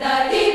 Daddy.